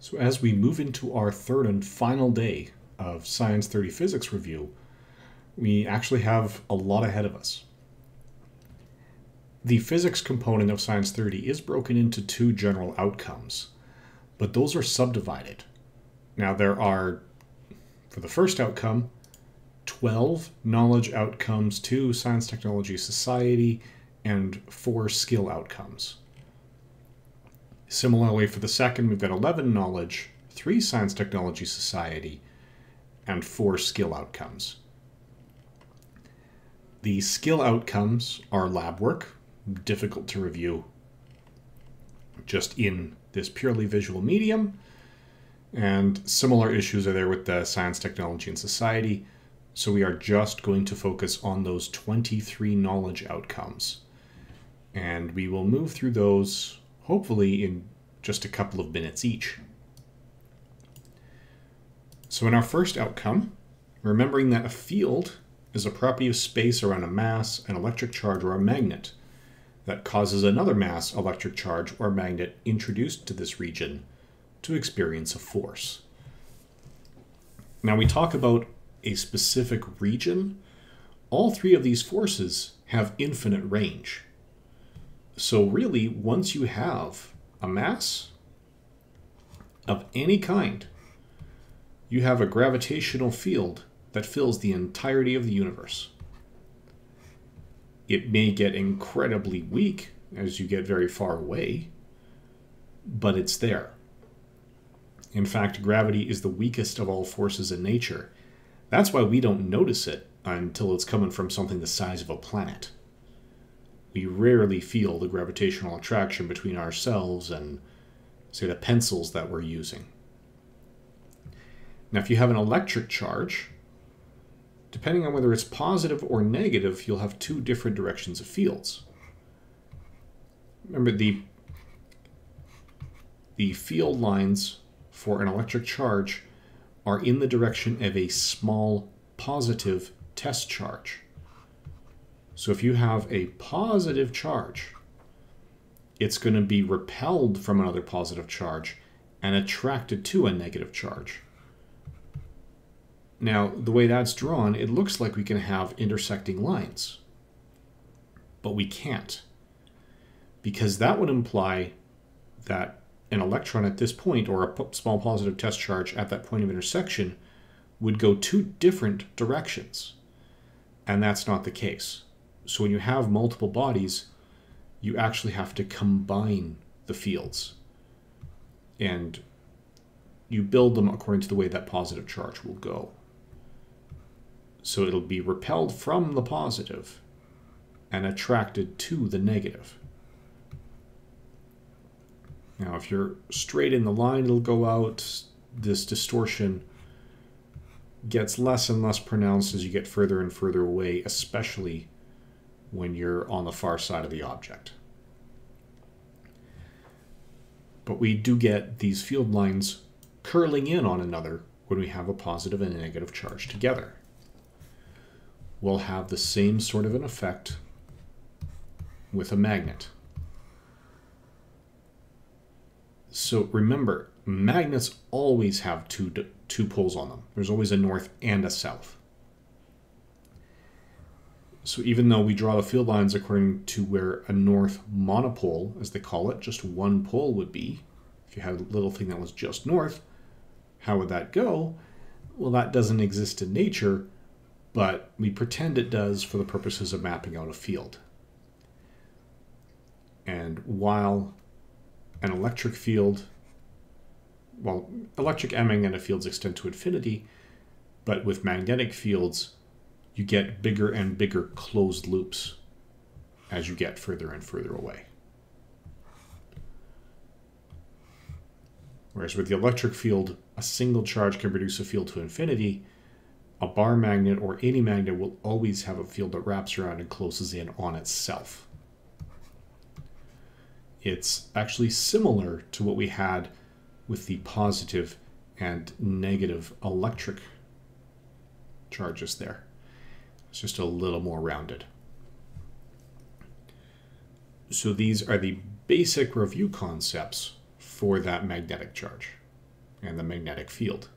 So as we move into our third and final day of Science 30 Physics review, we actually have a lot ahead of us. The physics component of Science 30 is broken into two general outcomes, but those are subdivided. Now there are, for the first outcome, 12 knowledge outcomes, two science technology society, and four skill outcomes. Similarly, for the second, we've got 11 knowledge, 3 science technology society, and 4 skill outcomes. The skill outcomes are lab work, difficult to review just in this purely visual medium, and similar issues are there with the science, technology, and society. So we are just going to focus on those 23 knowledge outcomes. And we will move through those hopefully in just a couple of minutes each. So in our first outcome, remembering that a field is a property of space around a mass, an electric charge, or a magnet that causes another mass, electric charge, or magnet introduced to this region to experience a force. Now we talk about a specific region. All three of these forces have infinite range. So really, once you have a mass of any kind, you have a gravitational field that fills the entirety of the universe. It may get incredibly weak as you get very far away, but it's there. In fact, gravity is the weakest of all forces in nature. That's why we don't notice it until it's coming from something the size of a planet we rarely feel the gravitational attraction between ourselves and, say, the pencils that we're using. Now, if you have an electric charge, depending on whether it's positive or negative, you'll have two different directions of fields. Remember, the, the field lines for an electric charge are in the direction of a small positive test charge. So if you have a positive charge, it's going to be repelled from another positive charge and attracted to a negative charge. Now, the way that's drawn, it looks like we can have intersecting lines. But we can't. Because that would imply that an electron at this point, or a small positive test charge at that point of intersection, would go two different directions. And that's not the case. So when you have multiple bodies, you actually have to combine the fields. And you build them according to the way that positive charge will go. So it'll be repelled from the positive and attracted to the negative. Now, if you're straight in the line, it'll go out. This distortion gets less and less pronounced as you get further and further away, especially when you're on the far side of the object. But we do get these field lines curling in on another when we have a positive and a negative charge together. We'll have the same sort of an effect with a magnet. So remember, magnets always have two, two poles on them. There's always a north and a south. So even though we draw the field lines according to where a north monopole, as they call it, just one pole would be, if you had a little thing that was just north, how would that go? Well, that doesn't exist in nature, but we pretend it does for the purposes of mapping out a field. And while an electric field, well, electric emming and a fields extend to infinity, but with magnetic fields, you get bigger and bigger closed loops as you get further and further away. Whereas with the electric field, a single charge can produce a field to infinity. A bar magnet or any magnet will always have a field that wraps around and closes in on itself. It's actually similar to what we had with the positive and negative electric charges there. It's just a little more rounded. So these are the basic review concepts for that magnetic charge. and the magnetic field.